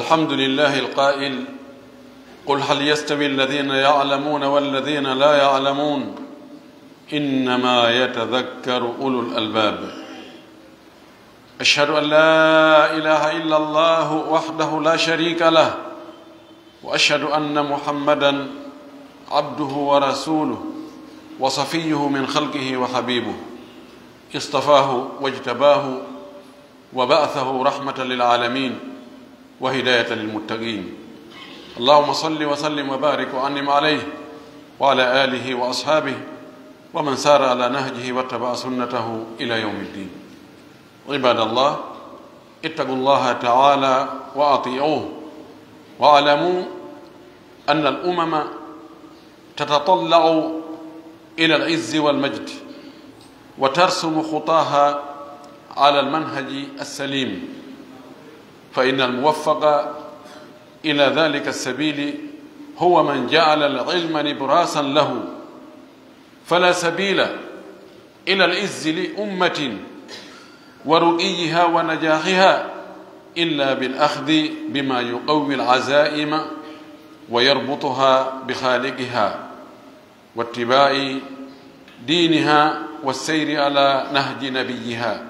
الحمد لله القائل قل هل يستوي الذين يعلمون والذين لا يعلمون؟ إنما يتذكر أولو الألباب. أشهد أن لا إله إلا الله وحده لا شريك له وأشهد أن محمدا عبده ورسوله وصفيه من خلقه وحبيبه. اصطفاه واجتباه وبعثه رحمة للعالمين. وهداية للمتقين. اللهم صل وسلم وبارك وانم عليه وعلى آله وأصحابه ومن سار على نهجه واتبع سنته إلى يوم الدين. عباد الله اتقوا الله تعالى وأطيعوه واعلموا أن الأمم تتطلع إلى العز والمجد وترسم خطاها على المنهج السليم. فإن الموفق إلى ذلك السبيل هو من جعل العلم نبراسا له. فلا سبيل إلى العز لأمة ورقيها ونجاحها إلا بالأخذ بما يقوي العزائم ويربطها بخالقها واتباع دينها والسير على نهج نبيها.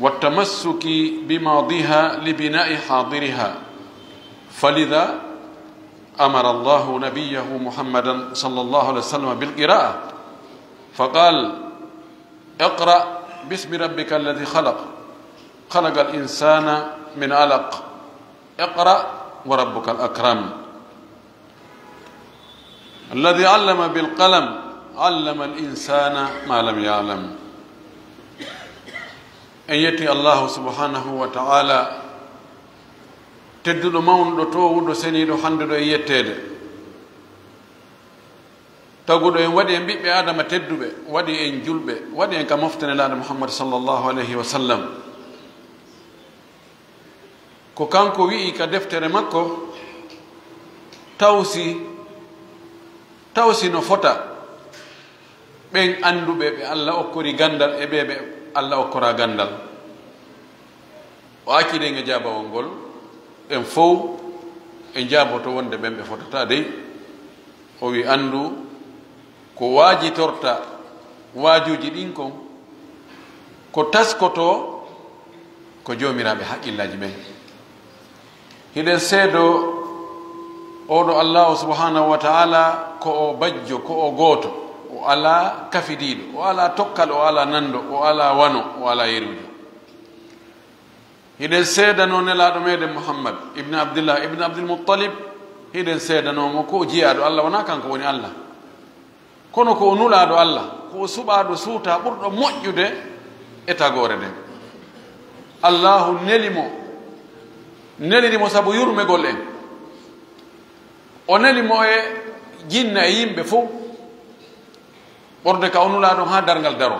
والتمسك بماضيها لبناء حاضرها. فلذا أمر الله نبيه محمدا صلى الله عليه وسلم بالقراءة. فقال اقرأ باسم ربك الذي خلق. خلق الإنسان من علق. اقرأ وربك الأكرم. الذي علم بالقلم علم الإنسان ما لم يعلم. En yetti allahu subhanahu wa taala tedduɗo mawnuɗo towuɗo seniɗo hande ɗo e yettede taguɗo en waɗi en ɓiɓɓe adama tedduɓe waɗi en julɓe waɗi en ka moftanelaɗo mouhammad sallllahu alayhi wa sallam ko kanko wi'i ka deftere makko tawsi tawsi no fota ɓen anduɓe ɓe allah okkori gandal e ɓe ɓe allah okkora gandal. O akkiɗen e jabawol ngol. Ɓen fof e jaboto wonde ɓen ɓe fotata dey. O wi andu ko waajitorta waajuji ɗin kon ko taskoto ko jomiraɓe haqqillaji ɓen hiɗen seedo oɗo allahu subhanahu wa taala ko o bajjo ko o gooto o ala kafidiɗo o ala tokkal o ala nando o ala wano o ala yerujo hiɗen seedano nelaɗo meɗen mouhammad ibne abdillah ibne abdulmuttalib hiɗen seedanomo ko jiyaɗo allah wona kanko woni allah. Kono ko o nulaɗo allah ko o suɓaɗo suuta ɓurɗo moƴƴude e tagore nden allahu nelimo nelirimo sabu yurmegol en. O nelimo e jinna e yimɓe fof ɓorde ka onulaa ɗum ha dargal daro.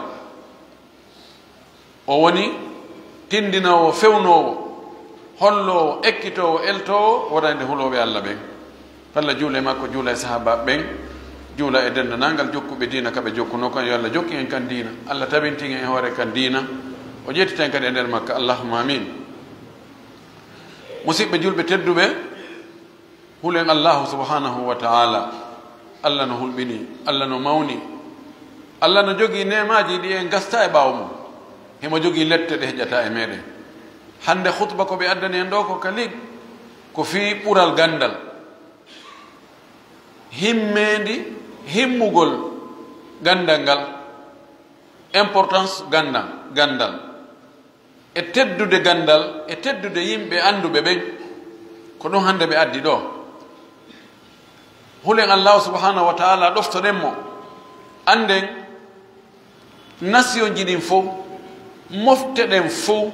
O woni tindinowo fewnoowo holloowo ekkitoowo eltoowo wonande huloɓe allah ɓen. Falla juula e makko juula e sahaba ɓen juula e denndanangal jokkuɓe dina kaɓe jokkuno kan yo allah jokki en kan dina allah tabintin en hoore kan dina o ƴettiten kadi e nder makka allahuma amin musidɓe julɓe tedduɓe hulen allahu subhanahu wa taala. Allah no hulɓini allah no mawni. allah no jogii nemaji ɗi en gasta e ɓaawo mum. Himo jogii lette ɗe heƴata e meɗen hannde hutba ko ɓe addani en ɗo ko kali ko fii ɓural ganndal himmeendi himmugol ganndal ngal importance ganndal ganndal e teddude ganndal e teddude yimɓe annduɓe ɓen ko ɗum hannde ɓe addi ɗo. Hulen allahu subhanahu wa taala ɗoftoɗen mo. Annden nation ji ɗin fof mofte ɗen fof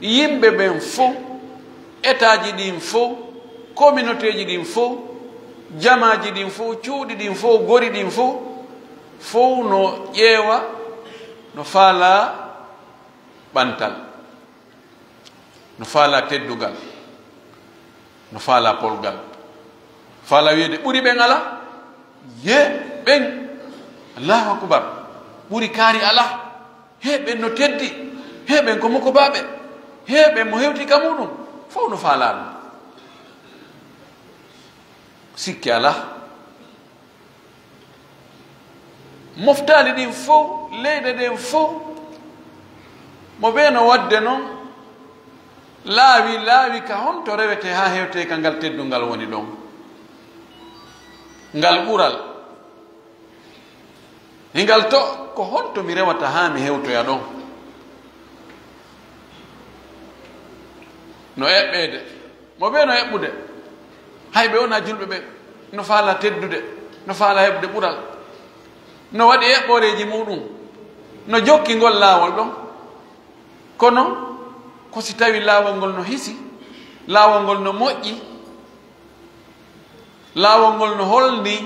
yimɓe ɓen fof état ji ɗin fof communauté ji ɗin fof jamaji ɗin fof cuuɗi ɗin fof gori ɗin fof fof no ƴeewa no faala ɓantal no faala teddugal no faala polgal. Faala wiyeede ɓuri ɓen ala ye ɓen. Allahu akubar ɓuri kaari ala heɓen no teddi. Heɓen ko moko baaɓe. Heɓen mo hewti ka muɗum. Fof no faalano sikki ala moftali ɗin fof leyɗe ɗen fof mo ɓeeno wadde noon laawi laawi ka honto rewete ha hewte ka ngal teddungal woni ɗon. Ngal ɓural. E ngal to. ko honto mi rewata haa mi hewtoya ɗon? No eɓɓeede. Mo ɓe no eɓɓude. Hay ɓe wona julɓe ɓe no faala teddude no faala heɓde ɓural. No waɗi eɓɓoreeji muɗum. No jokki ngol laawol ɗon. Kono ko si tawi laawol ngol no hisi? Laawol ngol no moƴƴi? Laawol ngol no holndi?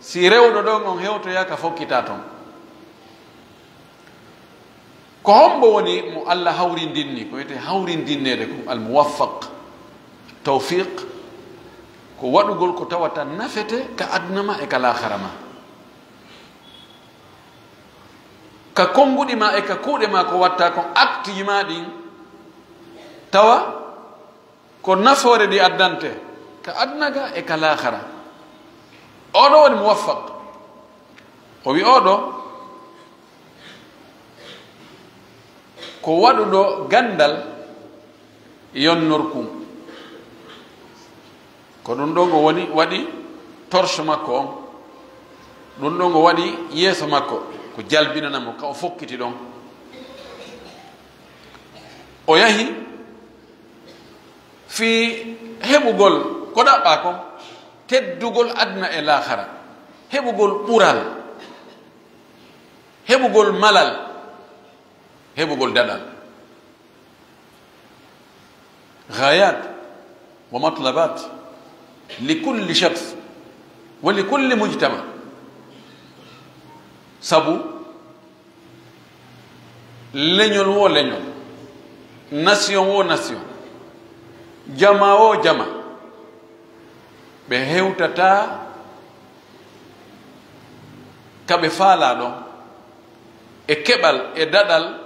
Si rewɗo ɗon on hewtoyaka fokkita toon ko hombo woni mo allah hawrindinni ko wiyete hawrindinnede ko almuwaffaq tawfiq ko waɗugol ko tawata nafete ka aduna ma e ka lahara ma. Ka konnguɗi ma e ka kuuɗe ma ko watta ko acte ma ɗin tawa ko nafoore ɗi addante ka aduna ga e ka lahara oɗo woni muwaffaq. O wi oɗo ko waɗuɗo gandal yonnorkum ko ɗum ɗo ngo woni waɗi torche makko on. Ɗum ɗo ngo waɗi yeeso makko ko jalbinanamo ka o fokkiti ɗon. O yahi fi heɓugol ko ɗaɓɓa kon teddugol adna e lahara heɓugol ɓural heɓugol malal. Heɓugol daɗal gayat wa matlabat likulli shakhs wa likulli mujtama. Sabu leñol wo leñol nation wo nation jama wo jama ɓe hewtata kaɓe faala ɗon e keɓal e daɗal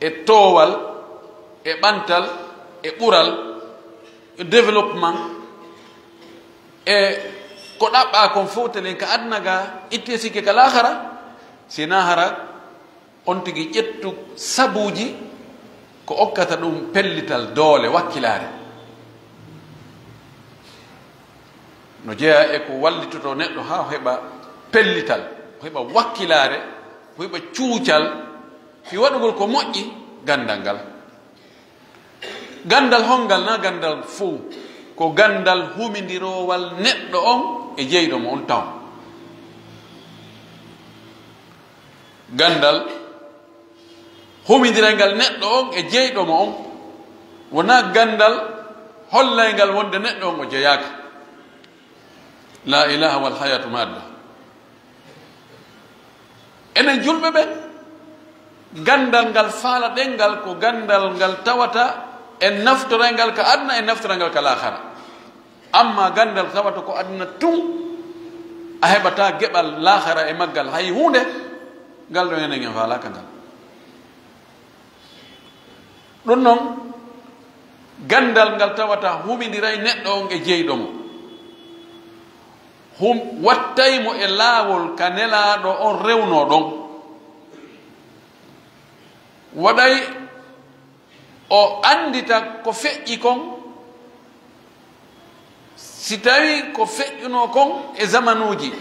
e toowal e ɓantal e ɓural e développement. E ko ɗaɓɓa kon fof ka adna ga itte sikke kala hara sina hara on tigi ƴettu sabuji ko okkata ɗum pellital doole wakkilare no jeeya e ko wallitoto neɗɗo ha o heɓa pellital o heɓa wakkilare o heɓa cuucal fi waɗugol ko moƴƴi gandal ngal. Gandal hongal na gandal fou ko gandal humidirowal neɗɗo on e jeyɗo mo on taw. Gandal humidirangal neɗɗo on e jeyɗo mo on. Wona gandal hollaygal wonde neɗɗo on o jeyaka la ilaha walhayatu madda enen julɓe ɓen gandal ngal faala ɗengal ko gandal ngal tawata en naftora ngal ka aduna en naftora ngal ka lahara amma gandal tawata ko aduna tun a heɓata geɓal lahara e maggal hay hunde ngal ɗo enen en faalaka ngal. Ɗum noon gandal ngal tawata humidira e neɗɗo on e jeyɗo mo. Hum wattaymo e laawol ka nelaɗo on rewno ɗon waɗay o andita ko feƴƴi kon si tawi ko feƴƴuno kon e zamanuji.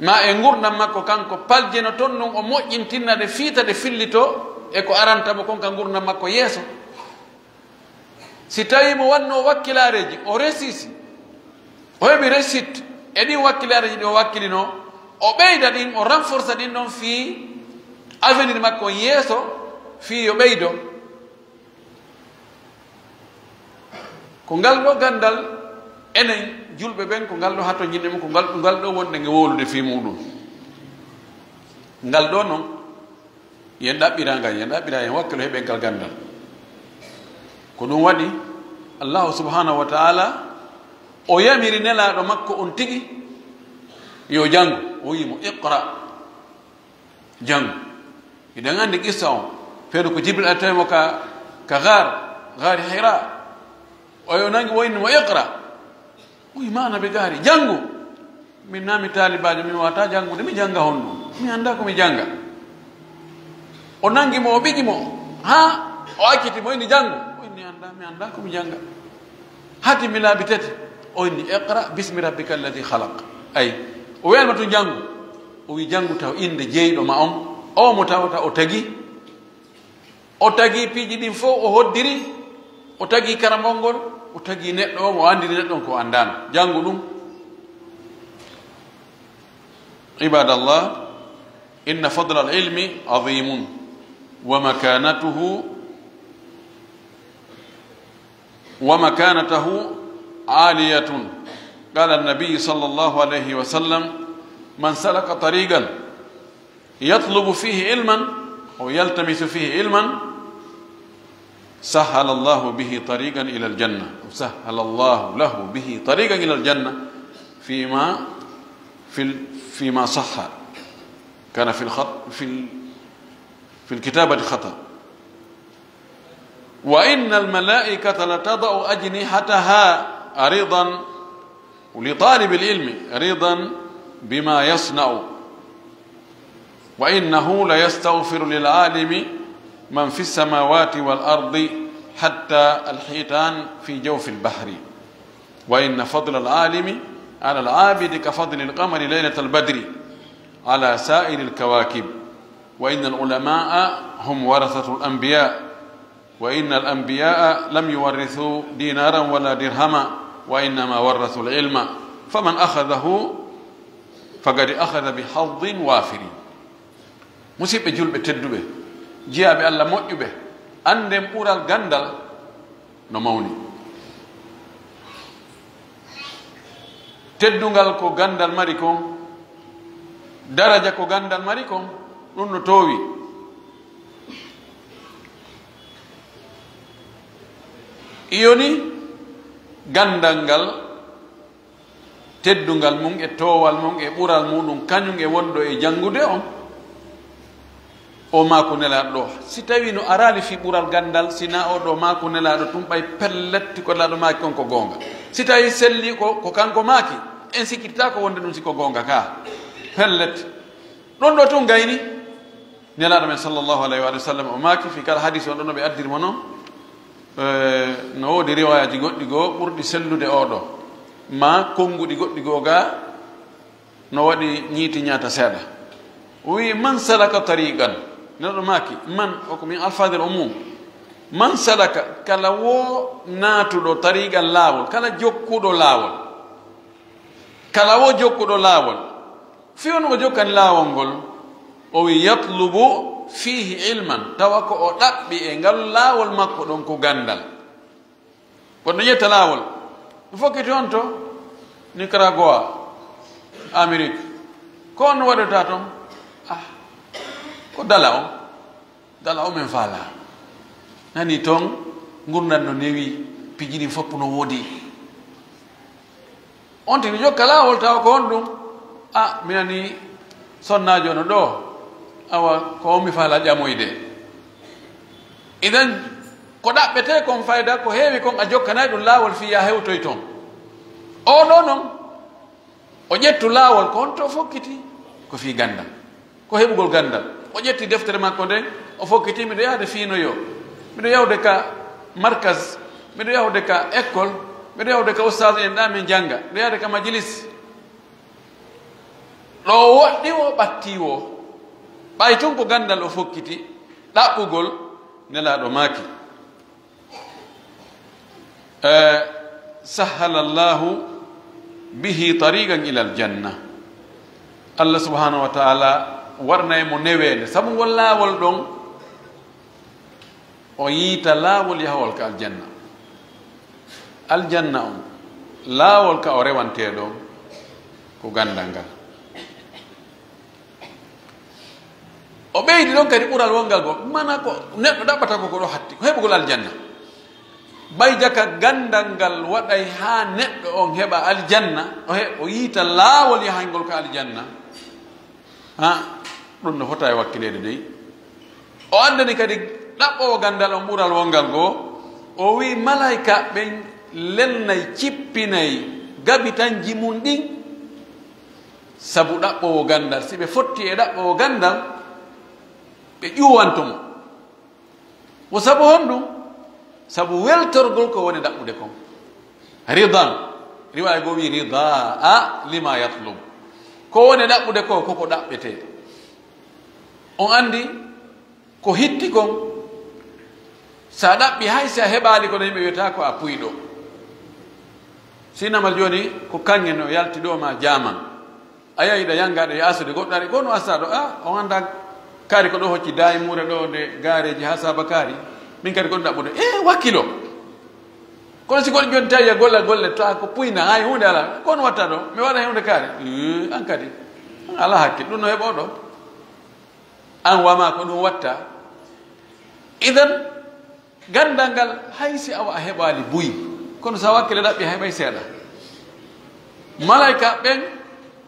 Ma e gurdam makko kanko paljeno toon ɗum o moƴƴintinna ɗe fiita ɗe fillito e ko arantamo kon ka gurdam makko yeeso. Si tawi mo wanno wakkilareji o resisi o heɓi resit e ɗin wakkilareji ɗi o wakkilino o ɓeyda ɗin o renforce ɗin ɗon fii avenir makko on yeeso fii yo ɓeydo. Ko ngal ɗo gandal enen julɓe ɓen ko ngal ɗo hato jinɗe mum ko ngal ngal ɗo wonde nge wolude fii muɗum. Ngal ɗo noon yen ɗaɓɓira ngal yen ɗaɓɓira yen wakkilo heɓen ngal gandal. Ko ɗum waɗi allahu subhanahu wa taala o yamiri nelaɗo makko on tigi yo janngo o wimo iqra janngo idan andi qissahum feedu ko jibril attawi mo ka ka gar gari hira. Oyo nangi woyni mo iqra. Oyi mana be gari jangu min nami talibajo min wata jangude mi janga hondu. Mi anda ko mi janga o nangi mo o ɓiƴi mo. Ha? O acciti mo inni jangu ni anda mi anda ko mi janga hati mi laabi tati oini iqra bismi rabbika alladi halaq ayi o wiyani ma tun jangu o wi jangu taw inde jeeyɗo ma on o mo tawata o tagi o tagi piiji ɗin fof o hoddiri o tagi karamol ngol o tagi neɗɗo o mo andiri neɗɗon ko andano janngu ɗum ibadallah inna fadla al ilmi adimun wa makanatuhu wa makanatahu aliyatun قال النبي صلى الله عليه وسلم من سلك طريقا يطلب فيه علما أو يلتمس فيه علما سهل الله به طريقا إلى الجنة. سهل الله له به طريقا إلى الجنة فيما في فيما صح. كان في الخط في في الكتابة خطأ. وإن الملائكة لتضع أجنحتها رضا لطالب العلم رضا بما يصنع. وإنه ليستغفر للعالم من في السماوات والأرض حتى الحيتان في جوف البحر. وإن فضل العالم على العابد كفضل القمر ليلة البدر على سائر الكواكب. وإن العلماء هم ورثة الأنبياء. وإن الأنبياء لم يورثوا دينارا ولا درهما وإنما ورثوا العلم. فمن أخذه فقد أخذ بحظ وافر. Musidɓe julɓe tedduɓe. Jiyaɓe allah moƴƴuɓe. Anden ɓural gandal no mawni. Teddungal ko gandal mari kon daraja ko gandal mari kon ɗum no towi iyoni gandal ngal teddungal mum e towal mum e ɓural muɗum kañum e wonɗo e jangude on o maako nelaɗo ɗo. Si tawi no arali fi ɓural gandal sina o ɗo maako nelaɗo tum ɓay pelletti ko laɗo maaki kon ko gonga si tawi selli ko ko kanko maaki en sikkitta ko wonde ɗum siko gonga ka pelletti ɗon ɗo tun gayni nelaɗo men sallllahu alayhi wa sallam o maaki fi kala hadis on ɗo no ɓe addirimo noon no woodi riwayaji goɗɗi goo ɓurɗi sellude oɗo ma konnguɗi goɗɗi goo ga no waɗi ñiiti ñaata seeɗa. O wi man salaka tariqan neɗɗo maaki man oko min alfadel mum man sadaka kala wo naatuɗo tarigal laawol kala jokkuɗo laawol. Kala wo jokkuɗo laawol. Fiwon o jokkani laawol ngol o wi yatlubu fihi ilman tawa ko o ɗaɓɓi e ngal laawol makko ɗon ko gandal. Goɗɗo ƴetta laawol. Fokkiti on to nicaragoa amérique. Ko on waɗata toon? ko dala o? Dala o min faala. Nani toon gurdam no newi piji fopp no woodi. On tigi jokka laawol tawa ko on ɗum a minani sonnajo no ɗo. Awa ko on mi faala ƴamoyde. Iden ko ɗaɓɓete kon fayda ko heewi kon a jokkanayi ɗum laawol fiya hewtoy toon. O ɗo noon o ƴettu laawol ko on to fokkiti ko fi gandal ko heɓugol gandal. O ƴetti deftere makko nden o fokkiti miɗo yahde fiinoyo miɗo yawde ka markas miɗo yawde ka école miɗo yawde ka ustage en ɗa min janga miɗo yahde ka majilis ɗo woɗɗi o ɓatti o ɓay tun ko gandal o fokkiti ɗaɓɓugol nelaɗo maaki. Sahala llahu bihi tariqan ila aljanna. Allah subhanahu wa taala warnay mo newede. Sabu ngol laawol ɗon o yiita laawol yahawol ka aljanna. Aljanna on laawol ka o rewanteɗo ko gandal ngal. O ɓeydi ɗon kadi ɓural wongal go mana ko neɗɗo ɗaɓɓata ko ko ɗo hatti heɓugol aljanna. Bay jaka gandal ngal waɗay ha neɗɗo on heɓa aljanna o yiita laawol yahangol ko aljanna. Ha ɗum no hota e wakkilede dey. O andani kadi ɗaɓɓowo gandal on ɓural wongal goo o wi malayka ɓen lelnay cippinayi gabi tan jimum ɗin. Sabu ɗaɓɓowo gandal si ɓe fotti e ɗaɓɓowo gandal ɓe ƴuwantomo o sabu hon ɗum sabu weltorgol ko woni ɗaɓɓude kon. Ridan riwaya goo wi ridaa lima yatlub. Ko woni ɗaɓɓude ko koko ɗaɓɓete on andi ko hitti kon sa ɗaɓɓi hay si a heɓali kono yimɓe wiyata ko a puyɗo sinamal joni ko kanŋe no yalti ɗo ma jaman a yahiɗa yangaɗo yasude goɗɗare ko no asta ɗo a on anda kaari ko ɗo hocci dayi mure ɗo nde gareji ha saba kaari min kadi kono ɗaɓɓude e wakkilo kono si goɗo joni tawi e gollal golle ta ko puyna hay hunde ala kono watta ɗo mi waɗa hunde kaari an kadi ala hakkil ɗum no heɓo ɗo an wama ko ɗum watta. Idan gandal ngal hay si awa a heɓali buyi kono sa wakkile ɗaɓɓi heɓay seeɗa. Malayka ɓen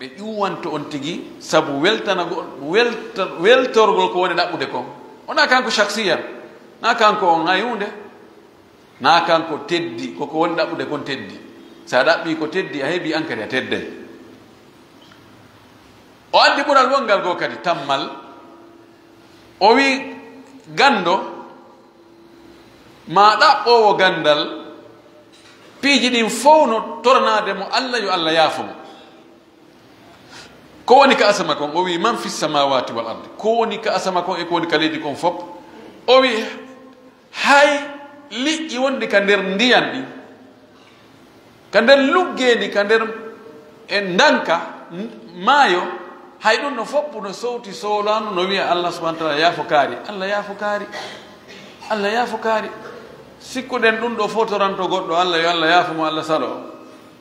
ɓe ƴuwanto on tigi sabu weltanago weltorgol ko woni ɗaɓɓude kon. Wona kanko chaksiyan na kanko on hay hunde na kanko teddi koko woni ɗaɓɓude kon teddi. Sa ɗaɓɓi ko teddi a heeɓi an kadi a tedday o andi ɓural wongal goo kadi tammal o wi gando ma ɗaɓɓowo gandal piiji ɗin fof no toranade mo allah yo allah yaafomo ko woni ka asama kon? O wi man fi samawati wal ardi. Ko woni ka asama kon e ko woni ka leydi kon fop o wi hay liƴƴi wonɗi ka nder ndiyan ɗi ka nder luggendi ka nder e ndanka maayo hay ɗum no foppu no sowti sohlanu no wiya allah subahana taala yaafo kaari. Allah yaafo kaari. Allah yaafo kaari. Sikkuɗen ɗum ɗo fo toranto goɗɗo allah yo allah yaafo mo allah saɗo.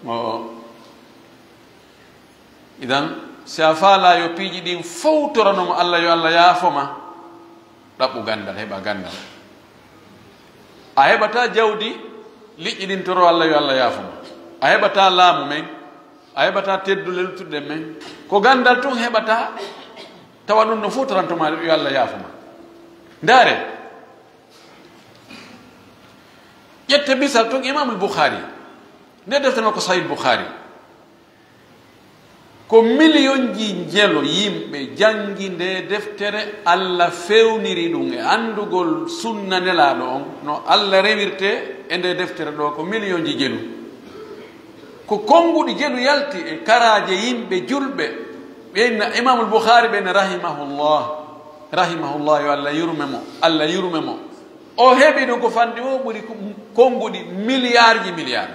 O. Idan si a faala yo piiji ɗin fof toranomo allah yo allah yaafoma ɗaɓɓu gandal heɓa gandal. A heɓata jawdi liƴƴi ɗin toro allah yo allah yaafoma a heɓata laamu men a heɓata teddule luttuɗe men. Ko gandal tun heɓata tawa ɗum no fof tarantoma yo allah yaafuma. Ndaare ƴette misal tun imamul boukhari nde deftanoo ko sahih boukhari ko million ji jelo yimɓe jangi nde deftere allah fewniri ɗum e andugol sunna nelaɗo on. No allah rewirte e nde deftere ɗo ko million ji jelu ko konnguɗi gelu yalti e karaje yimɓe julɓe. Ɓenna imamul lbouhari ɓene rahimahullah rahimahullah yo allah yurme mo allah yurme mo. O heɓi ɗum ko fandi o ɓuri konnguɗi milliard ji milliard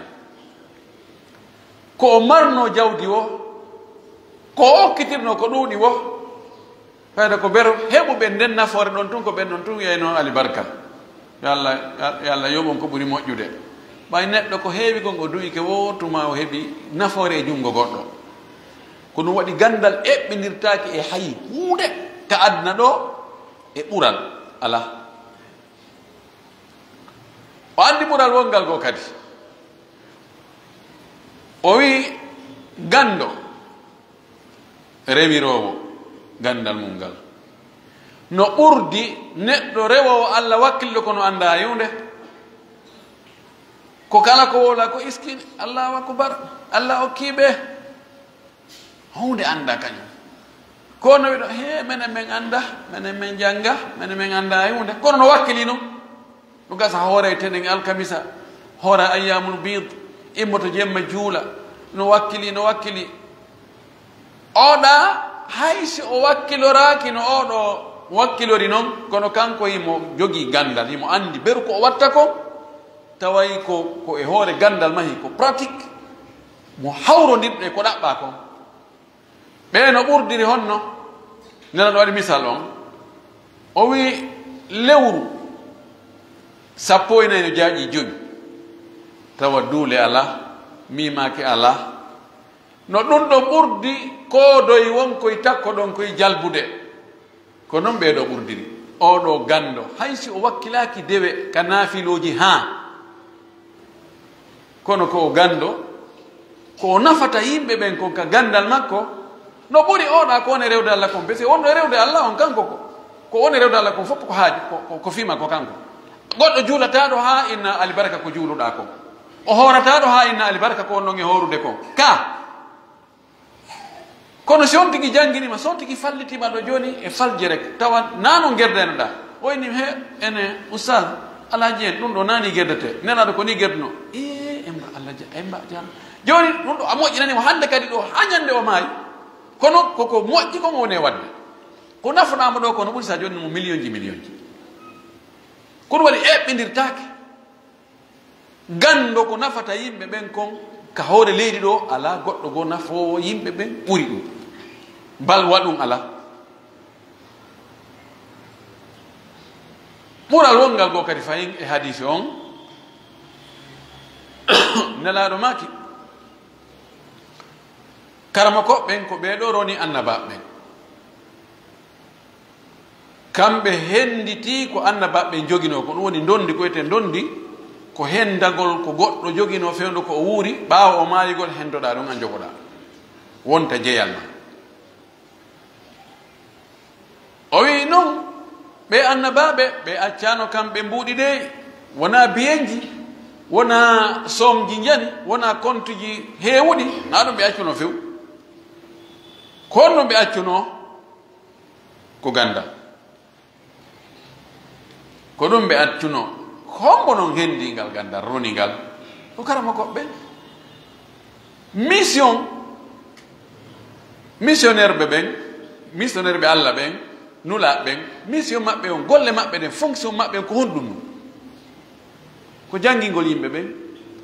ko o marno jawdi o ko o okkitirno ko ɗuuɗi wo fayda ko ber heɓuɓe nden nafoore ɗon tun ko ɓen ɗon tun yeyno alibarka. Yo allah yo allah yoɓon ko ɓuri moƴƴude. ɓay neɗɗo ko heewi gon o duwi ke wotuma o heɓi nafoore e junngo goɗɗo. Ko ɗum waɗi ganndal eɓɓinirtaaki e hayi huunde ka adna ɗo e ɓural ala o anndi ɓural wongal goo kadi. O wii ganndo rewiroowo ganndal mum ngal. No ɓurdi neɗɗo rewowo allah wakkillo kono annda yunde ko kala ko wola ko iskini allahu akbar allah okkiɓe hunde anda kañum. Kono wiɗo he minen men anda minen men jangga minen men anda e hunde kono no wakkili noon ɗum gasa hoore tenen alkamisa hoore ayyamul bid immoto jemma juula. No wakkili no wakkili. Oɗa haysi o wakkiloraki no oɗo wakkilori noon kono kanko yimo jogii gandal yimo anndi. Beru ko o watta ko tawayi ko ko e hoore gandal mahi ko pratique mo hawrondirɗo e ko ɗaɓɓa ko. Ɓeeno ɓurdiri honno nelaɗo waɗi misal on. O wi lewru sappo e nayi no jaaƴi joyi tawa duule ala mimaki ala no ɗum ɗo ɓurdi koodoy wonkoye takko ɗon koye jalbude. Ko noon ɓeeɗo ɓurdiri. Oɗo gando. Haysi o wakkilaki dewe ka naafiloji haa. Kono ko o gando ko o nafata yimɓe ɓen kon ka gandal makko no ɓuri oɗa ko woni rewde allah kon. Que wonno rewde allah on kanko ko ko woni rewde allah kon fof ko haaji ko fima ko kanko. Goɗɗo juulataɗo ha inna alibaraka ko juuluɗa kon. O horataɗo ha inna alibaraka ko wonnon e horude kon. Ka? Kono si on tigi jangguinima so on tigi fallitima ɗo joni e faljere rek tawa nano gerdenoɗa oyni he ene oustad alaji en ɗum ɗo nani gerdete nelaɗo ko ni gerduno emma allah emba jam joni ɗum ɗo a moƴƴinanimo hannde kadi ɗo ha ñande o maayi. Kono koko moƴƴi kon woni e wadde. Ko nafanama ɗo kono ɓuuri sa joni mo million ji million ji ko ɗum waɗi eɓɓidirtake gando ko nafata yimɓe ɓen kon ka hoore leydi ɗo ala goɗɗo goo nafowo yimɓe ɓen ɓuri ɗum. Bal waɗum ala. Ɓural wongal goo kadi fayin e hadise on nelaɗo maki karama ko ɓen ko ɓeɗo roni annabaɓe kamɓe henditi ko annabaɓe jogino ko ɗum woni dondi koyete dondi ko hendagol ko goɗɗo jogino fewdo ko o wuuri ɓaawa o maayigol hendoɗa ɗum e a jogoɗa wonta jeyal ma. O wi noon ɓe annabaɓe ɓe accano kamɓe mbuuɗi de wona biyenji wona somji jani wona compte ji heewuɗi na ɗum ɓe accuno few. Ko on ɗum ɓe accuno ko gandal ko ɗum ɓe accuno hombo non hendingal gandal roningal ko karama koɓɓe mission missionnaire ɓe ɓen missionnaire ɓe allah ɓen nulaɓe ɓen mission maɓɓe on golle maɓɓe ɗen fonction maɓɓe ko honɗum ɗum. ko jangingol yimɓe ɓen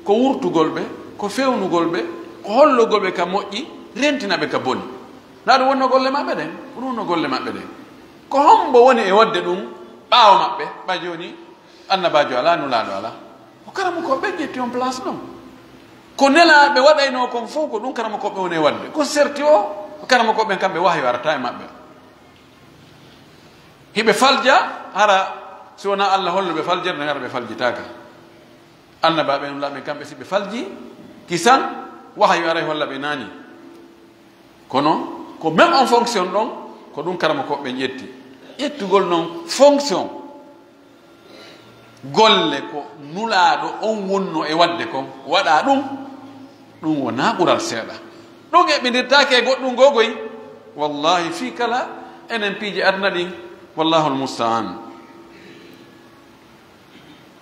ko wurtugol ɓe ko fewnugol ɓe ko hollugol ɓe ka moƴƴi rentinaɓe ka boni. Na ɗum wonno golle maɓɓe ɗen ɗum wonno golle maɓɓe ɗen ko hombo woni e wadde ɗum ɓaawo maɓɓe ɓa joni annabajo ala nulaaɗo ala ko karama ko ɓen ƴetti on place ɗon ko nelaɓe waɗayno kon fof ko ɗum karama koɓe woni e wadde. Ko serti o karama koɓen kamɓe wahyo arata e maɓɓe. Hiɓe falja hara si wona allah holluɓe ɓe faljerde gara ɓe faljitaka annabaɓe nulaɓe kamɓe siɓe falji kisan wahyo ara holla ɓe nani kono ko même en fonction ɗon ko ɗum karama koɓe ƴetti ƴettugol noon fonction golle ko nulaaɗo on wonno e wadde kon waɗa ɗum ɗum wona ɓural seeɗa ɗum eɓɓidirtake e goɗɗum gogoy wallahi fi kala enen piiji adna ɗin wallahu lmustaan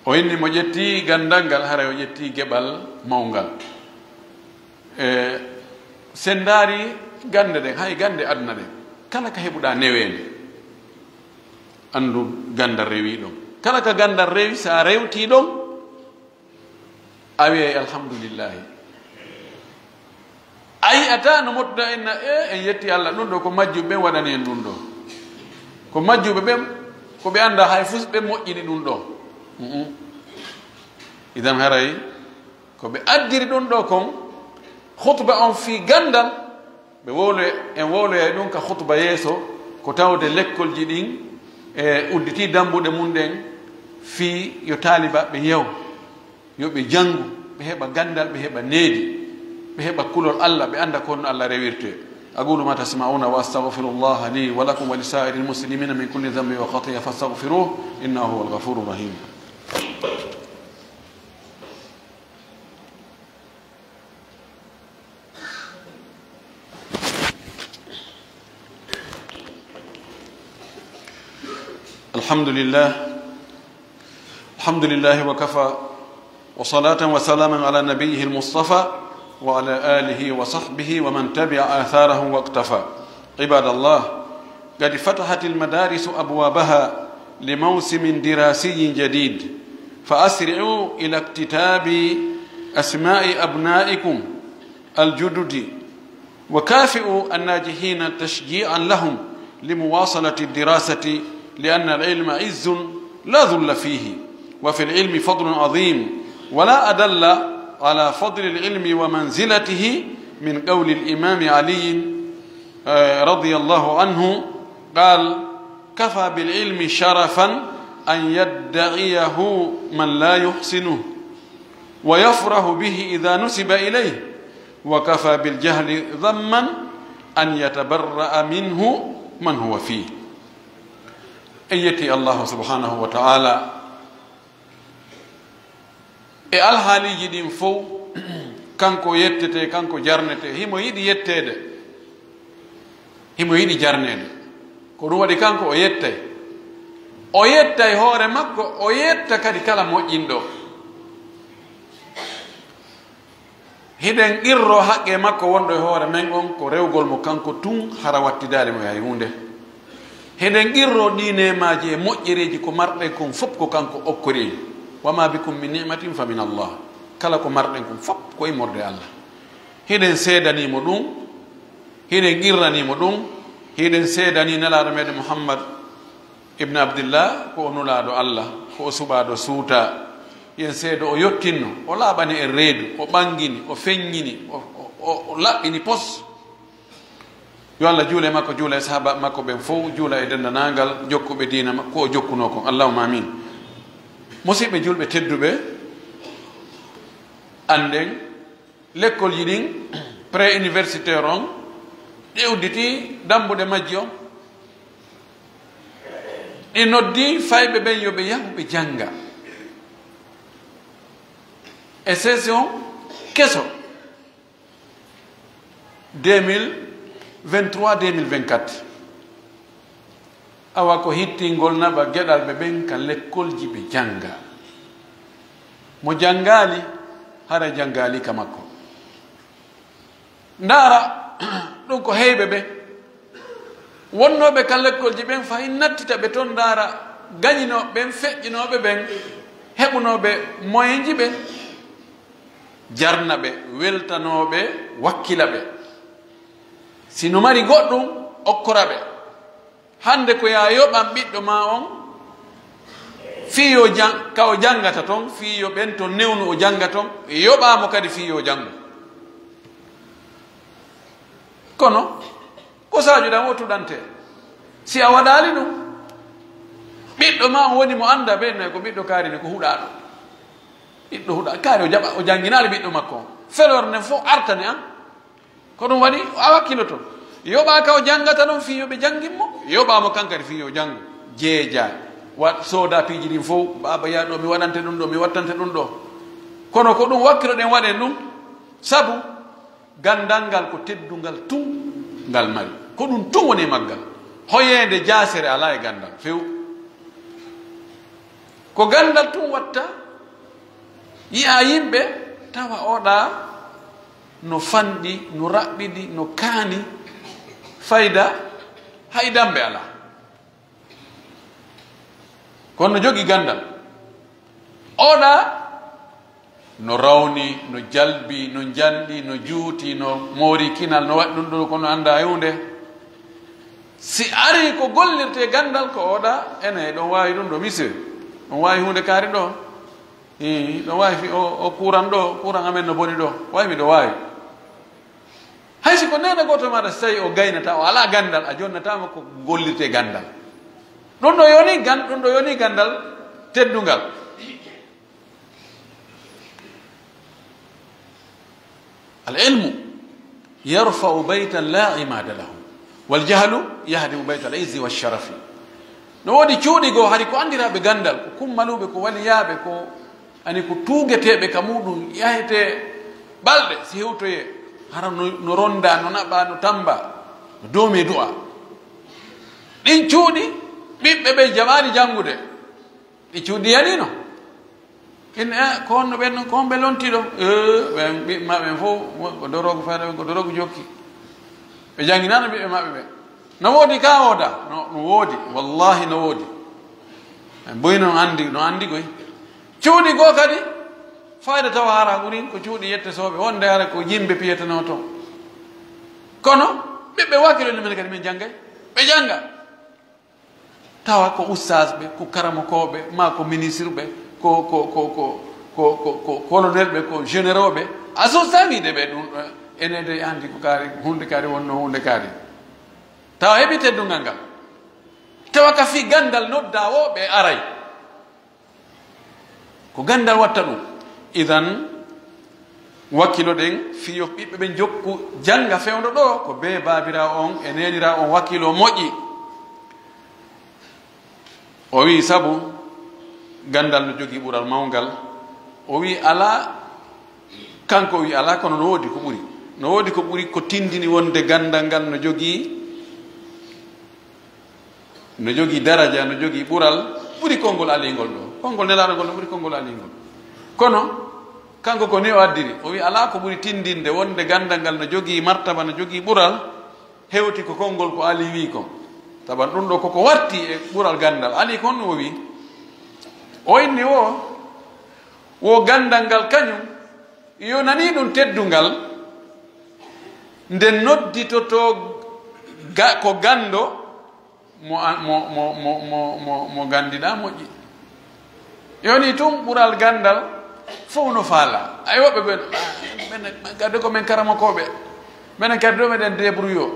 o inni mo ƴetti gandal ngal hara o ƴetti geɓal mawngal e sen daari gande ɗen hay gande aduna ɗen kala ka heɓuɗa newede andu gandal rewi ɗon kala ka gandal rewi sa rewti ɗon a wiyay alhamdulillahi a yiyata no mottuɗa enna e en yetti allah ɗum ɗo ko majjuɓe ɓen waɗani en ɗum ɗo ko majjuɓe ɓen ko ɓe anda hay fus ɓe moƴƴini ɗum ɗo idan haray ko ɓe addiri ɗum ɗo kon hutba on fi gandal ɓe wowlo en wowloya ɗum ka hutba yeeso ko tawde lekkolji ɗin e udditi dambuɗe mum ɗen fi yo taaliba ɓe yew yo ɓe janngu ɓe heɓa gandal ɓe heɓa needi ɓe heɓa kulol allah ɓe anda konno allah rewirte أقول ما تسمعون وأستغفر الله لي ولكم ولسائر المسلمين من كل ذنب وخطيئة فاستغفروه إنه هو الغفور الرحيم الحمد لله. الحمد لله وكفى وصلاة وسلاما على نبيه المصطفى وعلى آله وصحبه ومن تبع آثاره واقتفى. عباد الله قد فتحت المدارس أبوابها لموسم دراسي جديد. فأسرعوا إلى اكتتاب أسماء أبنائكم الجدد وكافئوا الناجحين تشجيعا لهم لمواصلة الدراسة لأن العلم عز لا ذل فيه وفي العلم فضل عظيم ولا أدل على فضل العلم ومنزلته من قول الإمام علي آه، رضي الله عنه قال كفى بالعلم شرفا أن يدعيه من لا يحسنه ويفرح به إذا نسب إليه وكفى بالجهل ذما أن يتبرأ منه من هو فيه. أيتي الله سبحانه وتعالى إيال هالي جدين فو كانكو يتتي كانكو جرنتي هم يدي يتتي هم يدي جرنتي كنوا دي كانكو يتتي. o yetta e hoore makko o yetta kadi kala moƴƴinɗo. Hiɗen qirro haqqe makko wonɗo e hoore men on ko rewgol mo kanko tun hara wattidare mo e hay hunde. Heɗen qirro ɗi nemaji e moƴƴereji ko marɗen kon fof ko kanko okkori wama bikum min nimatin fa min allah. Kala ko marɗen kon fof ko e immorde allah. Hiɗen seedanimo ɗum hiɗen qirranimo ɗum hiɗen seedani nelaɗo meɗen mouhammad ibne abdillah ko o nulaaɗo allah ko o suɓaaɗo suuta. Yen seedo o yottinno o laaɓani e reedu o ɓangini o feññini o laɓɓini pos. Yo allah juula e makko juula e sahaba makko ɓen fof juula e denndanangal jokkuɓe diina ko o jokkuno kon. Allahuma amin musidɓe julɓe tedduɓe annden l'école ji ɗin pré universitaire on ɗewditi dambuɗe majji on ɗi noddi fayɓe ɓen yoɓe yahuɓe janga. E session keso 2023 2024 awa ko hittingol naɓa geɗal ɓe ɓen ka lekkolji ji ɓe janga. Mo jangali hara jangali ka makko ndara ɗum ko heyɓe ɓe wonnoɓe kan lekkol ji ɓen fayin nattita ɓe toon ndaara gañino ɓen feƴƴinoɓe ɓen heɓunoɓe moyen ji ɓen jarna ɓe weltanoɓe wakkila ɓe sino mari goɗɗum okkora ɓe. Hande ko ya yoɓan ɓiɗɗo ma on fiyo jan ka o janngata toon fiyo ɓen to newnu o jannga toon yoɓamo kadi fiyo janngo kono ko sadio ɗan wotuɗante si a waɗali ɗum ɓiɗɗo ma on woni mo anda ɓennayi ko ɓiɗɗo kaari ko huɗaɗo ɓiɗɗo huɗa kaari o jaɓa o jangginali ɓiɗɗo makko. O felore nden fof artani an. Ko ɗum waɗi a wakkilo to. Yoɓa ka o jangata ɗon fiyoɓe janginmo yoɓamo kankadi fiyo jango jeeja. Wat sooda piiji ɗin fof baba ya ɗo mi waɗante ɗum ɗo mi wattante ɗum ɗo kono ko ɗum wakkilo ɗen waɗen ɗum saabu gandal ngal ko teddungal tun ngal mari ko ɗum tun woni e maggal. Hoyeede jaasere alaa e ganndal few ko ganndal tun watta yi'a yimɓe tawa oɗa no fanɗi no raɓɓiɗi no kaani fayda haydamɓe alaa. Kono no jogi ganndal oɗa no rawni no jalbi no janɗi no juuti no moori kinal no waɗi ɗum ɗo kono annda hunde si ari ko gollirte gandal ko oɗa ene ɗon wawi ɗum ɗo misir. Ɗon wawi hunde kaari ɗo. I ɗon wawi fi o courant ɗo courant amen no boni ɗo. Wawi miɗo wawi. Haysi ko nene goto maɗa so tawi o gaynata o ala gandal a jonnatama ko gollirte gandal. Ɗum ɗo yoni gan ɗum ɗo yoni gandal teddungal. Al ilmu yarfau baytan la imada lahu. waljahlu yahdimu baytal wa washarafi no woodi cuuɗigo hari ko anndiraɓe ganndal ko kummaluɓe ko waliyaɓe ko ani ko tuugeteɓe ka muɗum yahete ɓalɗe si hewtoye hara no ronda no naɓa no tamba no doomi du'a. Ɗin cuuɗi ɓiɓɓe ɓe jamani janngude ɗi cuuɗi yanino in eh, ko honno ɓen eh, ko honɓe e ɗo ɓen ɓiɓɓe maɓen fof ko dorogo fayda ɓen ko dorogo jokki ɓe jannginano ɓiɓɓe maɓɓe ɓe no woodi ka wooda no no woodi wallahi no woodi boyi no anndi no anndi koy cuuɗi goo kadi fayda tawa hara ɓurin ko cuuɗi yette sooɓe wonde hara ko yimɓe piyetano toon kono ɓiɓɓe wakkilole men kadi min janngay ɓe jannga tawa ko ustas ɓe ko karamokoɓe ma ko ministre ɓe ko ko ko ko ko ko colonel ɓe ko généraux ɓe a sustamide ɓe ɗum enede andi ko kaari hunde kaari wonno hunde kaari. Tawa heɓi teddungal ngal. Tawa ka fi gandal nodda o ɓe aray. Ko gandal watta ɗum. Idan wakkilo ɗen fiyo ɓiɓɓe ɓe jokku janga fewdo ɗo ko be babira on e nenira on wakkilo moƴƴi. O wi sabu gandal no jogii ɓural mawgal o wi ala kanko wi ala kono no woodi ko ɓuri. no woodi ko ɓuri ko tindini wonde gandal ngal no jogii no jogii daraja no jogii ɓural ɓuri konngol alingol ɗo. Konngol nelaɗo ngol no ɓuri konngol alingol kono kanko ko ni o addiri o wi alaa ko ɓuri tindinde wonde gandal ngal no jogii martaba no jogii ɓural hewti ko konngol ko ali wi ko taban ɗum ɗo koko watti e ɓural gandal. Ali kon o wi o inni wo wo gandal ngal kañum yo nani ɗum teddungal nde nodditoto ko gando mo mo mo mo mo mo mo gandiɗa moƴƴi yoni tun ɓural gandal fof no faala. Ay woɓɓe ɓen ah, mene gadde ko men karamakoɓe minen kadi ɗo meɗen débrouille o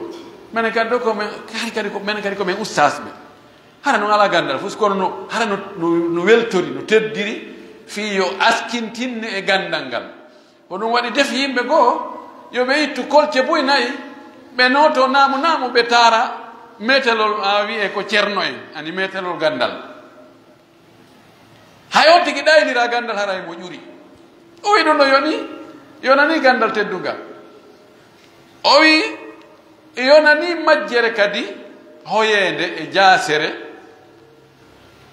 menen kadi ɗo komen kadi kadi minen kadi komin ustas ɓe hara no ala gandal fof kono no hara no no weltori no teddiri fi yo askintinne e gandal ngal. Ko ɗum waɗi def yimɓe goo yoɓe ittu kolce boy nayyi ɓe noto namu namu ɓe taara metelol a wiye ko ceerno en ani metelol gandal. Hayo tigi ɗaynira gandal haray mo ƴuri o wi ɗum no yoni yonani gandal teddugal o wi yonani majjere kadi hoyende e jasere.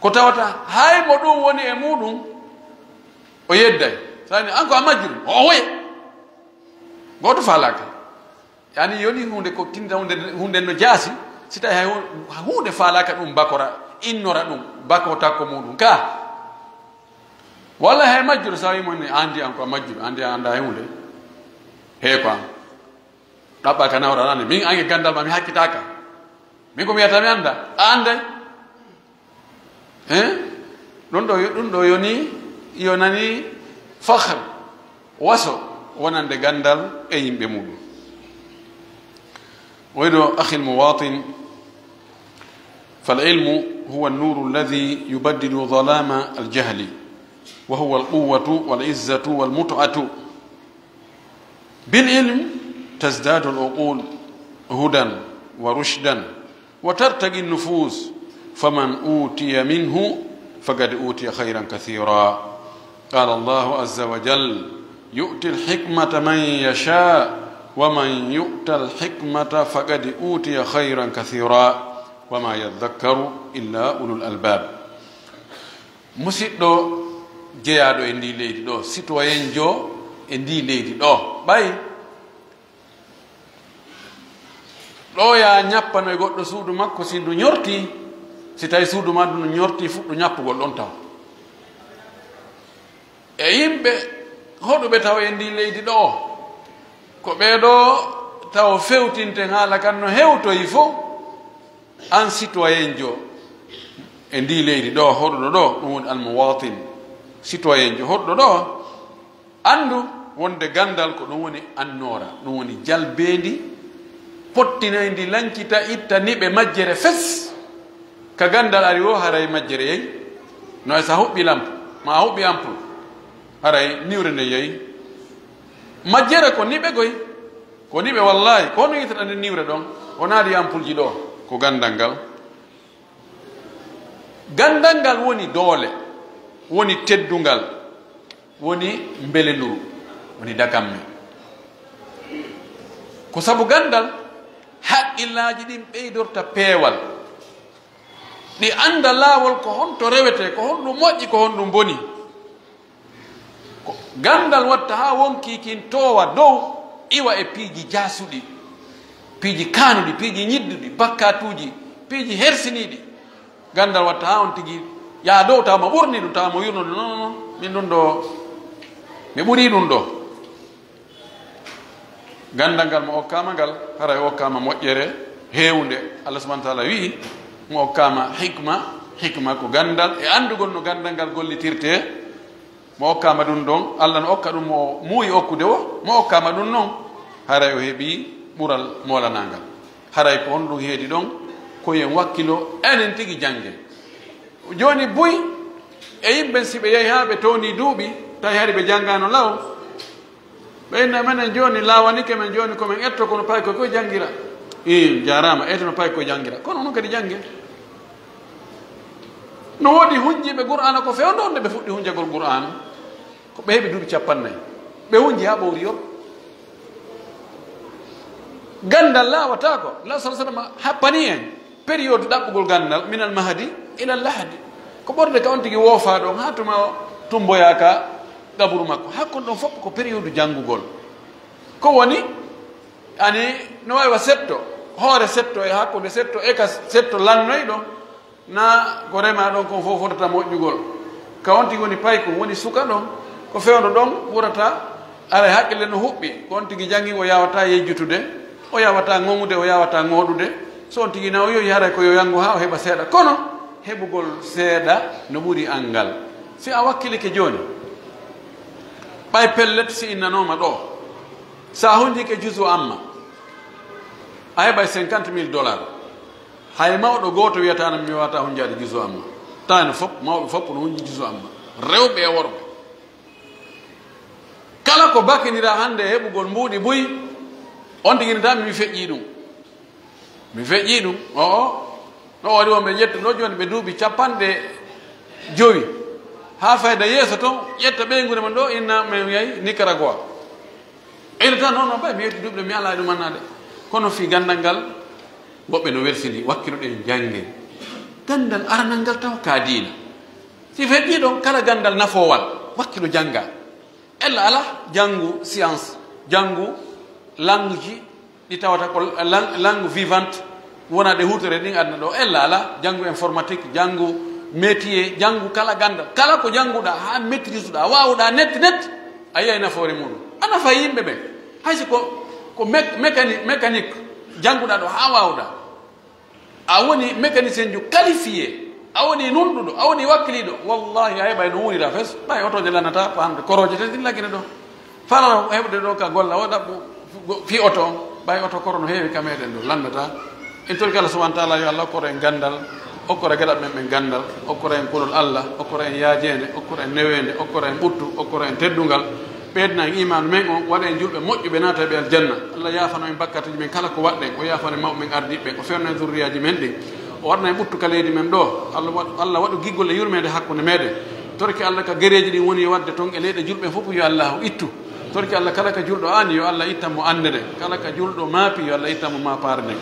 Ko tawata hay mo ɗum woni e muɗum o yedday sani an ko a majjum o hoye goto falaka yani yoni hunde ko tinda hunde hunde no jaasi si tawi hay hunde falaka ɗum bakora innora ɗum bako takko muɗum ka. Walla hay majjuro sa mon andi an ko a majjuro andi a anda hay hunde. He ko an ɗaɓɓa ka nan min ange gandal ma mi hakkitaka min ko mi wiyata mi anda. A anday e ɗum ɗo ɗo yoni yonani fakhr waso wonande gandal e yimɓe muɗum. أخي المواطن فالعلم هو النور الذي يبدد ظلام الجهل وهو القوة والعزة والمتعة بالعلم تزداد العقول هدى ورشدا وترتقي النفوس فمن أوتي منه فقد أوتي خيرا كثيرا قال الله عز وجل يؤتي الحكمة من يشاء ومن يؤت الحكمة فقد أوتي خيرا كثيرا وما يذكر إلا أولو الألباب musidɗo jeyaɗo e ndi leydi ɗo citoyen jo e ndi leydi ɗo ɓay ɗo ya ñappano e goɗɗo suudu makko si ndu ñorti si tawi suudu ma ndu ñorti fuɗɗo ñappugol ɗon taw e yimɓe hoɗuɓe taw e ndi leydi ɗo? Ko ɓeeɗo taw fewtinten haala kan no hewtoyi fof an citoyen jo e ndi leydi ɗo hoɗuɗo ɗo ɗum woni almowatin citoyen jo hoɗuɗo ɗo anndu wonde gandal ko ɗum woni annora ɗum woni jalbeedi pottinayi e ndi lankita itta niɓe majjere fes. Ka gandal ari o haray majjere yeyi no e sa huɓɓi lampe ma huɓɓi ampoule haray niwre nde yeyi majjere ko niɓe goy ko niɓe wallahi. Ko no yitata nde niwre ɗon wonaadi ampulji ɗo ko gandal ngal gandal ngal woni doole. Woni teddungal. Woni mbelenuru. Woni dakamme. Ko sabu gandal haqqillaji ɗin ɓeydorta peewal. Ɗi anda laawol ko honto rewete ko honɗum moƴƴi ko honɗum boni gandal watta ha wonki kin towa dow iwa e piiji jasuɗi piiji kaanuɗi piiji ñidduɗi bakkatuji piiji hersiniɗi gandal watta ha on tigi yaa dow tawma ɓurni ɗum tawama yurnude non non min ɗum ɗo mi ɓuri ɗum ɗo gandal ngal mo okkama ngal hara e okkama moƴƴere heewde allah subahana taala wii mo okkama hikma hikma ko gandal e andugol no gandal ngal gollitirte mo okkama ɗum ɗon allah no okka ɗum mo muuyi okkude o mo okkama ɗum noon haray o heeɓi ɓural molanangal haray ko honɗum heedi ɗon koyen wakkilo enen tigi jangge. Joni buy e yimɓe si ɓe yehi ha ɓe towni duuɓi tawi hari ɓe janggano law ɓeyna menen joni lawanike men joni komin etto kono pay koy koye janggira i jarama ettono pay koye janggira kono noon kadi jangge. No woodi hunjiɓe qur'ana ko fewdo nde ɓe fuɗɗi hunjagol qur'ana ko ɓe heɓi duuɓi capannayyi ɓe wonji ha ɓowri yo gandal laawata ko la sa sallam happani en période ɗaɓɓugol gandal minal mahadi ilal lahadi ko ɓorde ka on tigui woofa ɗon ha tuma tumboyaka gaburu makko hakkon ɗon fof ko période janngugol ko woni ani no wawi wa setto. Hoore setto e hakkude setto e ka setto lannoy ɗon na ko rema ɗon kon fof fotata moƴƴugol. Ka on tigi woni pay kon woni suka ɗon ko fewno ɗon ɓurata ara haqqille no huɓɓi. Ko on tigi jangi o yawata yejjutude o yawata gongude o yawata ngoɗude so on tigi na o yoyi haray koyo yangu ha o heɓa seeɗa. Kono heɓugol seeɗa no ɓuri angal. Si a wakkilike joni ɓay pellet si innanoma ɗo. Sa hundike jusu amma a heɓay cinquante mille dollar hay mawɗo goto wiyatano mi wata hunjade jusu amma. Tane fop mawɓe fop no hunji jusu amma. Rewɓe e worɓe kala ko bakkinira hande heɓugol mbuuɗi buy on tigini tan mi feƴƴi ɗum mi feƴƴi ɗum o o no waɗi wonɓe ƴetta ɗo joni ɓe duuɓi capanɗe joyi ha fayda yeeso toon ƴetta ɓeygude men ɗo inna min yahi nicaragua. Ene tan noon noon ɓay mi yetti duuɓi mi ala ɗum annade kono fi gandal ngal woɓɓe no wersini wakkiloɗen jangge gandal aranal ngal taw ka diina. Si feƴƴi ɗon kala gandal nafowal wakkilo jangga ella ala janngu science janngu langue ji ɗi tawata ko langue vivante wona ɗe hutore ɗin adna ɗo. Ella ala janngu informatique janngu métier janngu kala ganda. Kala ko jannguɗa ha maitrise ɗa wawɗa net net. A yiyay nafoore muɗum a nafa yimɓe ɓe. Haysi ko ko mécanique mécanique jannguɗa ɗo ha wawɗa a woni mécanicien ju qualifié awni numɗuɗo awni wakkiliɗo wallahi a heɓay no wurira fes. Ɓay e otoje lanata hande koroje te dillakine ɗo. Fala heɓde ɗo ka golla o waɗa fi oto. On ɓay oto koro no heewi ka meɗen ɗo landata en tori kala subahana taala yo allah okkoro en gandal okkora geɗal men ɓen gandal okkoro en kulol allah okkoro en yaajede okkoro en newede okkoro en ɓuttu okkoro en teddungal. Ɓeydna en imanu men on waɗa en julɓe moƴƴuɓe naata ɓe aljanna. Allah yafano en bakkatuji men kala ko waɗɗen o yafano e mawɓe men ardiɓe o fewno en zurriyaji men ɗin. Ɗo allah allah waɗu giggol e yurmede hakkude meɗen torki allah ka guereji ɗin woni wadde toon e leyɗe julɓe fof yo allah ittu torki allah kala ka julɗo ani yo allah ittanmo andede kala ka julɗo maapi yo allah ittanmo mapare nden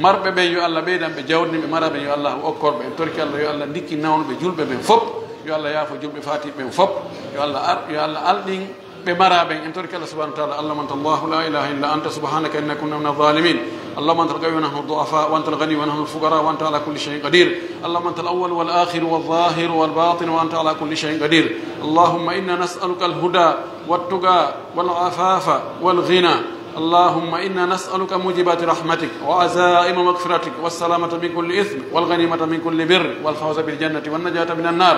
marɓe ɓen yo allah ɓeydan ɓe jawdiniɓe maraɓe yo allah okkorɓe en torki allah yo allah dikki nawnuɓe julɓe ɓen fof yo allah yaafo julɓe fatiɓe ɓen fof yo allah ar yo allah alɗin ɓe maraɓen en torki allah subahana taala allahuma anta allahu la ilaha illa anta subhanaka inna kunna min alzalimin اللهم أنت القوي ونحن الضعفاء وأنت الغني ونحن الفقراء وأنت على كل شيء قدير. اللهم أنت الأول والآخر والظاهر والباطن وأنت على كل شيء قدير. اللهم إنا نسألك الهدى والتقى والعفاف والغنى. اللهم إنا نسألك موجبات رحمتك وعزائم مغفرتك والسلامة من كل إثم والغنيمة من كل بر والفوز بالجنة والنجاة من النار.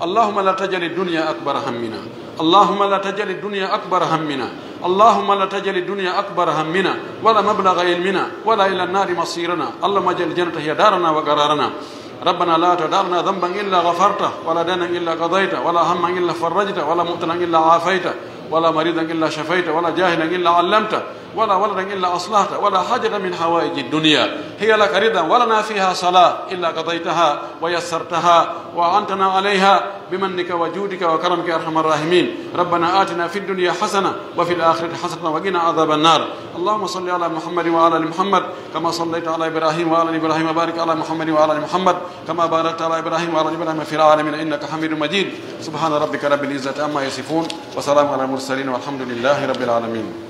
اللهم لا تجعل الدنيا أكبر همنا. اللهم لا تجعل الدنيا أكبر همنا. اللهم لا تجعل الدنيا أكبر همنا ولا مبلغ علمنا ولا إلى النار مصيرنا. اللهم اجعل الجنة هي دارنا وقرارنا. ربنا لا تدعنا ذنبا إلا غفرته ولا دنا إلا قضيته ولا هما إلا فرجته ولا مؤتنا إلا عافيته ولا مريضا إلا شفيته ولا جاهلا إلا علمته. ولا ولدا إلا اصلحته ولا حاجة من حوائج الدنيا. هي لك رضا ولنا فيها صلاة إلا قضيتها ويسرتها وانتنا عليها بمنك وجودك وكرمك يا أرحم الراحمين. ربنا آتنا في الدنيا حسنة وفي الآخرة حسنة وقنا عذاب النار. اللهم صل على محمد وعلى آل محمد كما صليت على إبراهيم وعلى آل إبراهيم وبارك على محمد وعلى آل محمد كما باركت على إبراهيم وعلى آل إبراهيم في العالمين إنك حميد مجيد. سبحان ربك رب العزة عما يصفون وسلام على المرسلين والحمد لله رب العالمين.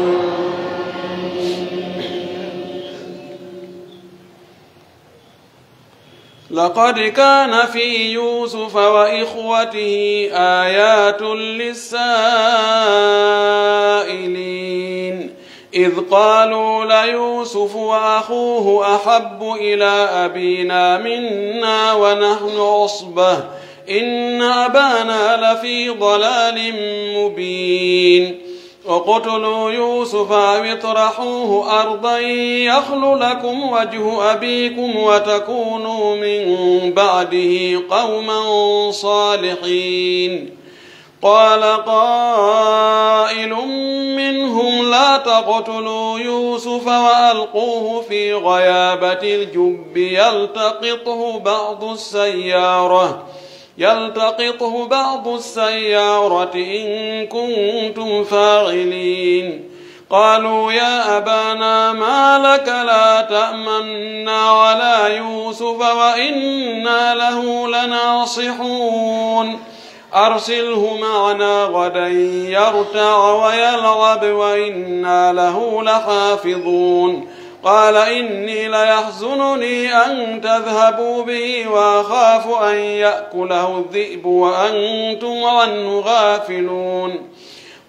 لقد كان في يوسف وإخوته آيات للسائلين. إذ قالوا ليوسف وأخوه أحب إلى أبينا منا ونحن عصبة. إن أبانا لفي ضلال مبين. وقتلوا يوسف أو اطرحوه أرضا يخل لكم وجه أبيكم وتكونوا من بعده قوما صالحين. قال قائل منهم لا تقتلوا يوسف وألقوه في غيابة الجب يلتقطه بعض السيارة. يلتقطه بعض السيارة إن كنتم فاعلين. قالوا يا أبانا ما لك لا تأمنا على يوسف وإنا له لناصحون. أرسله معنا غدا يرتع ويلعب وإنا له لحافظون. قال إني ليحزنني أن تذهبوا به وأخاف أن يأكله الذئب وأنتم عنه غافلون.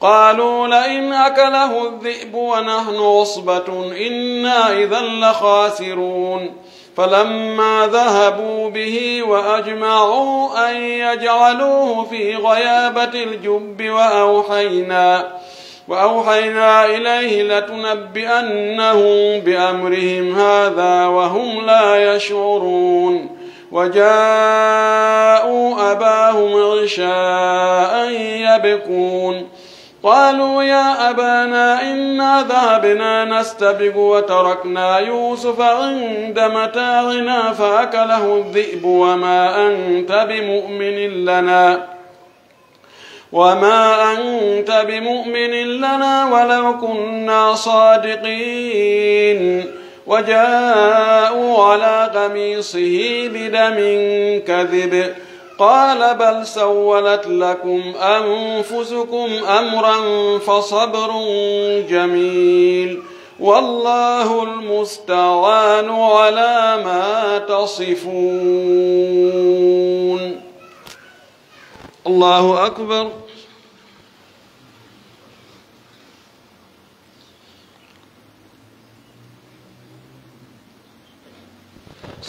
قالوا لئن أكله الذئب ونحن عصبة إنا إذا لخاسرون. فلما ذهبوا به وأجمعوا أن يجعلوه في غيابة الجب وأوحينا وأوحينا إليه لتنبئنهم بأمرهم هذا وهم لا يشعرون وجاءوا أباهم عشاء يبكون قالوا يا أبانا إنا ذهبنا نستبق وتركنا يوسف عند متاعنا فأكله الذئب وما أنت بمؤمن لنا وما أنت بمؤمن لنا ولو كنا صادقين وجاءوا على قميصه بدم كذب قال بل سولت لكم أنفسكم أمرا فصبر جميل والله المستعان على ما تصفون الله أكبر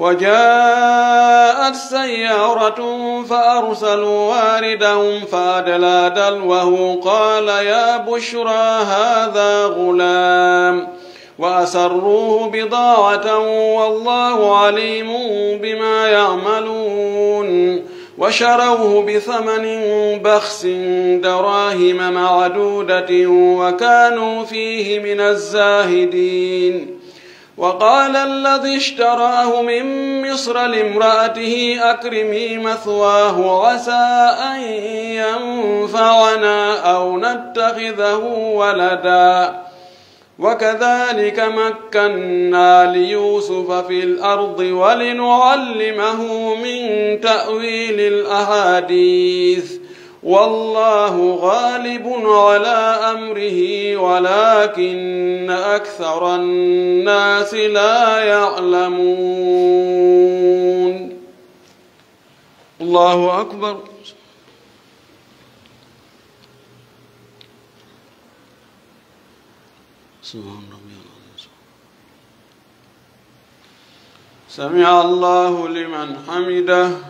وجاءت سيارة فأرسلوا واردهم فأدلى دلوه قال يا بشرى هذا غلام وأسروه بضاعة والله عليم بما يعملون وشروه بثمن بخس دراهم معدودة وكانوا فيه من الزاهدين وقال الذي اشتراه من مصر لامرأته أكرمي مثواه عسى أن ينفعنا أو نتخذه ولدا. وكذلك مكنا ليوسف في الأرض ولنعلمه من تأويل الأحاديث. والله غالب على أمره ولكن أكثر الناس لا يعلمون. الله سبحان ربي سمع الله لمن حمده.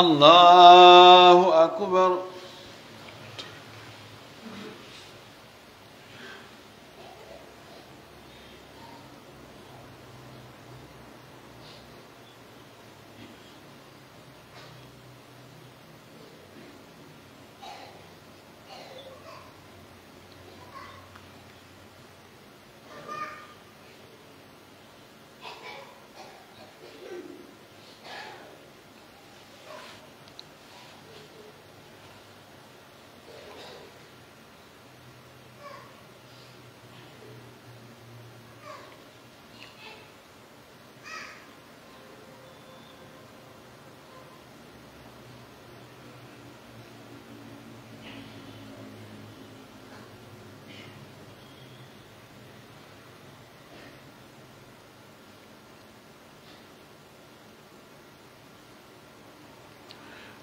الله أكبر.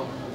Well,